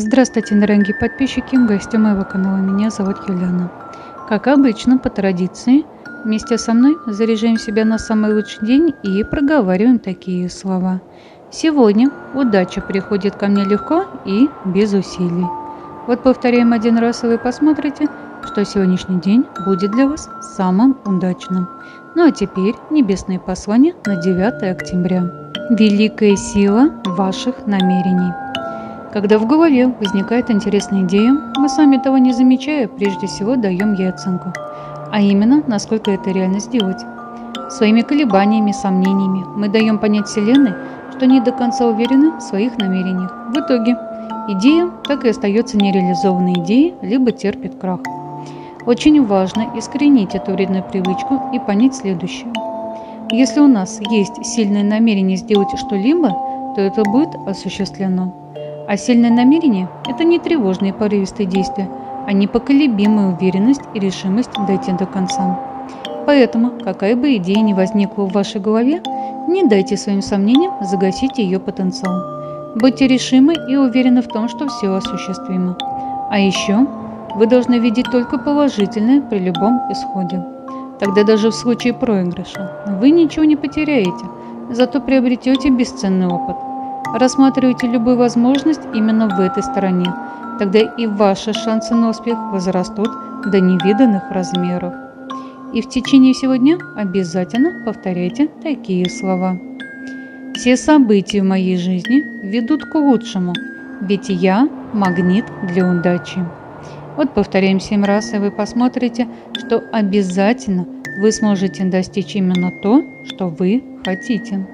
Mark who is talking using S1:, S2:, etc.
S1: Здравствуйте, дорогие подписчики, гости моего канала. Меня зовут Юлиана. Как обычно, по традиции, вместе со мной заряжаем себя на самый лучший день и проговариваем такие слова. Сегодня удача приходит ко мне легко и без усилий. Вот повторяем один раз, и вы посмотрите, что сегодняшний день будет для вас самым удачным. Ну а теперь небесные послания на 9 октября. Великая сила ваших намерений. Когда в голове возникает интересная идея, мы сами того не замечая, прежде всего даем ей оценку. А именно, насколько это реально сделать. Своими колебаниями, сомнениями мы даем понять Вселенной, что не до конца уверены в своих намерениях. В итоге идея так и остается нереализованной идеей, либо терпит крах. Очень важно искоренить эту вредную привычку и понять следующее. Если у нас есть сильное намерение сделать что-либо, то это будет осуществлено. А сильное намерение – это не тревожные порывистые действия, а непоколебимая уверенность и решимость дойти до конца. Поэтому, какая бы идея ни возникла в вашей голове, не дайте своим сомнениям загасить ее потенциал. Будьте решимы и уверены в том, что все осуществимо. А еще вы должны видеть только положительное при любом исходе. Тогда даже в случае проигрыша вы ничего не потеряете, зато приобретете бесценный опыт. Рассматривайте любую возможность именно в этой стороне, тогда и ваши шансы на успех возрастут до невиданных размеров. И в течение всего дня обязательно повторяйте такие слова. Все события в моей жизни ведут к лучшему, ведь я магнит для удачи. Вот повторяем 7 раз, и вы посмотрите, что обязательно вы сможете достичь именно то, что вы хотите.